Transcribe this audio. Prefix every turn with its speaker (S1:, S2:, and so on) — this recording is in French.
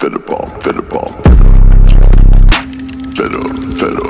S1: Pedal, pedal, pedal, pedal, pedal.